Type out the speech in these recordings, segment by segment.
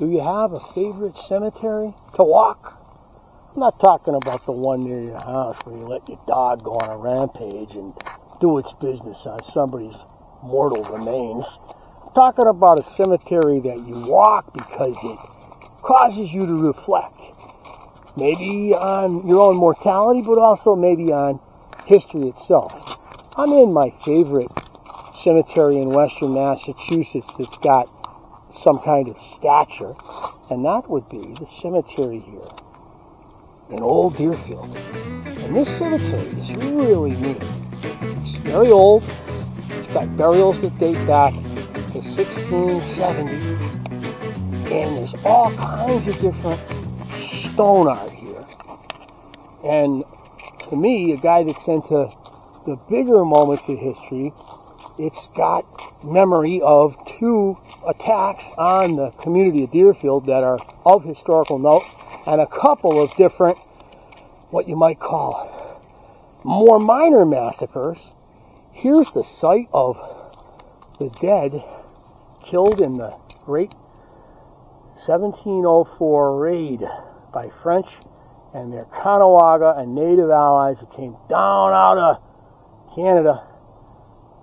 Do you have a favorite cemetery to walk? I'm not talking about the one near your house where you let your dog go on a rampage and do its business on somebody's mortal remains. I'm talking about a cemetery that you walk because it causes you to reflect. Maybe on your own mortality, but also maybe on history itself. I'm in my favorite cemetery in western Massachusetts that's got some kind of stature, and that would be the cemetery here in Old Deerfield. And this cemetery is really neat. It's very old. It's got burials that date back to 1670. And there's all kinds of different stone art here. And to me, a guy that's into the bigger moments of history, it's got memory of two attacks on the community of Deerfield that are of historical note and a couple of different, what you might call, more minor massacres. Here's the site of the dead killed in the great 1704 raid by French and their Caughnawaga and native allies who came down out of Canada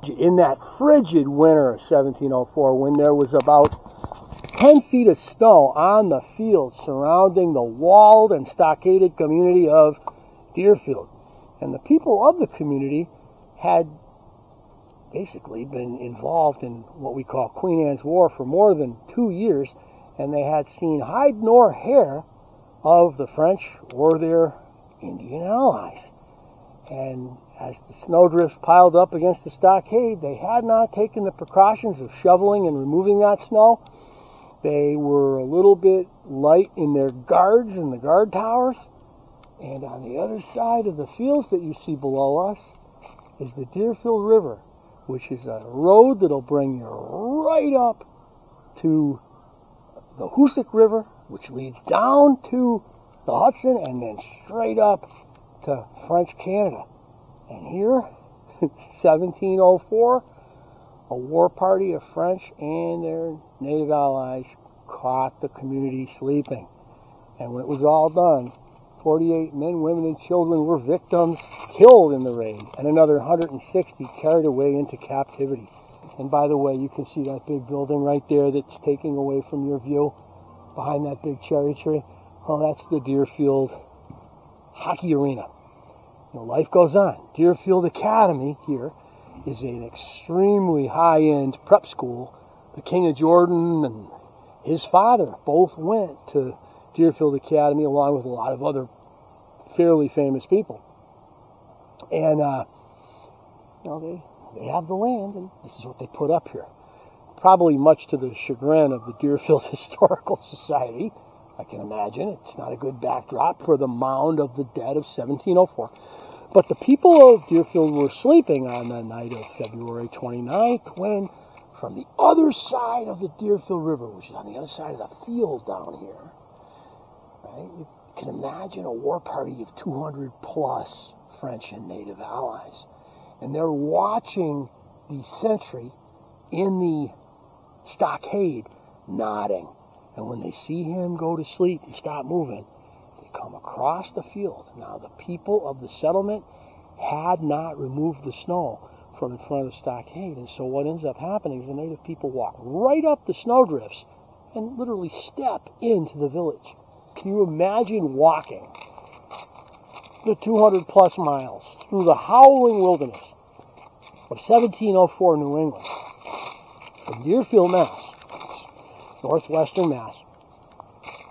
in that frigid winter of 1704 when there was about 10 feet of snow on the field surrounding the walled and stockaded community of Deerfield. And the people of the community had basically been involved in what we call Queen Anne's War for more than two years, and they had seen hide nor hair of the French or their Indian allies. And as the snowdrifts piled up against the stockade, they had not taken the precautions of shoveling and removing that snow they were a little bit light in their guards and the guard towers. And on the other side of the fields that you see below us is the Deerfield River, which is a road that'll bring you right up to the Hoosick River, which leads down to the Hudson and then straight up to French Canada. And here, 1704, a war party of French and their native allies caught the community sleeping. And when it was all done, 48 men, women, and children were victims killed in the raid, and another 160 carried away into captivity. And by the way, you can see that big building right there that's taking away from your view behind that big cherry tree. Well, that's the Deerfield Hockey Arena. Know, life goes on. Deerfield Academy here is an extremely high-end prep school. The King of Jordan and his father both went to Deerfield Academy along with a lot of other fairly famous people. And, uh, you know, they, they have the land and this is what they put up here. Probably much to the chagrin of the Deerfield Historical Society. I can imagine. It's not a good backdrop for the mound of the dead of 1704. But the people of Deerfield were sleeping on the night of February 29th when, from the other side of the Deerfield River, which is on the other side of the field down here, right, you can imagine a war party of 200 plus French and native allies. And they're watching the sentry in the stockade nodding. And when they see him go to sleep and stop moving, come across the field. Now, the people of the settlement had not removed the snow from in front of the stockade. And so what ends up happening is the native people walk right up the snowdrifts and literally step into the village. Can you imagine walking the 200 plus miles through the howling wilderness of 1704 New England from Deerfield, Mass, northwestern Mass,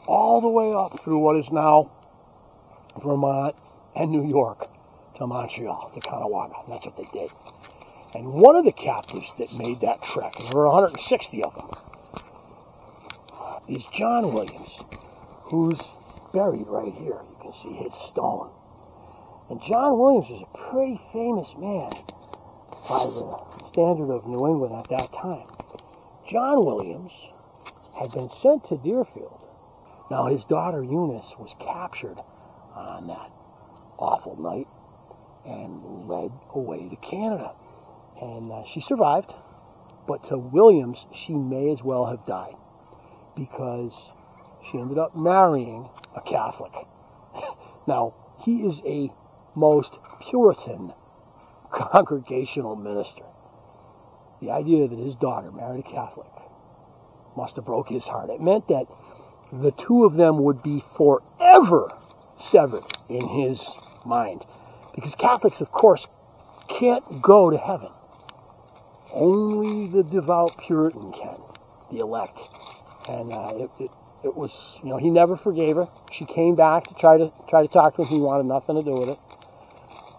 all the way up through what is now Vermont, and New York to Montreal, to Caughnawaga. That's what they did. And one of the captives that made that trek, and there were 160 of them, is John Williams, who's buried right here. You can see his stone. And John Williams was a pretty famous man by the standard of New England at that time. John Williams had been sent to Deerfield. Now, his daughter Eunice was captured on that awful night and led away to Canada. And uh, she survived, but to Williams, she may as well have died. because she ended up marrying a Catholic. now, he is a most Puritan congregational minister. The idea that his daughter married a Catholic must have broke his heart. It meant that the two of them would be forever severed in his mind. Because Catholics, of course, can't go to heaven. Only the devout Puritan can, the elect. And uh, it, it, it was, you know, he never forgave her. She came back to try to try to talk to him. He wanted nothing to do with it.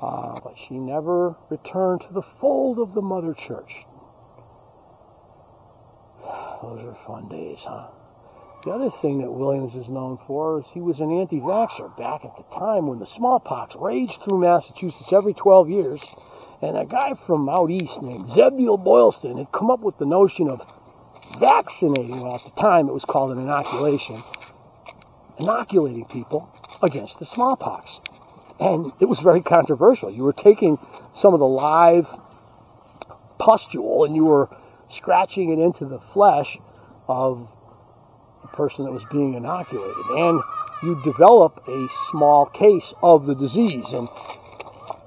Uh, but she never returned to the fold of the mother church. Those are fun days, huh? The other thing that Williams is known for is he was an anti vaxxer back at the time when the smallpox raged through Massachusetts every 12 years. And a guy from out east named Zabdiel Boylston had come up with the notion of vaccinating, well, at the time it was called an inoculation, inoculating people against the smallpox. And it was very controversial. You were taking some of the live pustule and you were scratching it into the flesh of person that was being inoculated. And you develop a small case of the disease. And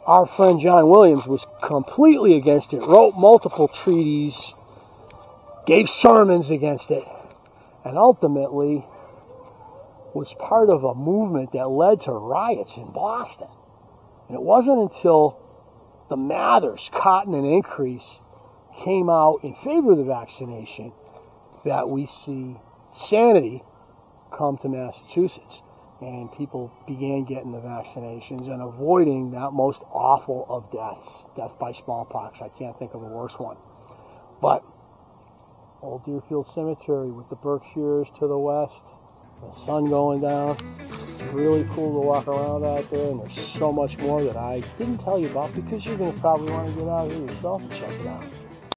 our friend John Williams was completely against it, wrote multiple treaties, gave sermons against it, and ultimately was part of a movement that led to riots in Boston. And it wasn't until the Mathers, Cotton, and Increase came out in favor of the vaccination that we see sanity come to Massachusetts. And people began getting the vaccinations and avoiding that most awful of deaths, death by smallpox. I can't think of a worse one. But Old Deerfield Cemetery with the Berkshires to the west, the sun going down. Really cool to walk around out there, and there's so much more that I didn't tell you about because you're going to probably want to get out here yourself and check it out.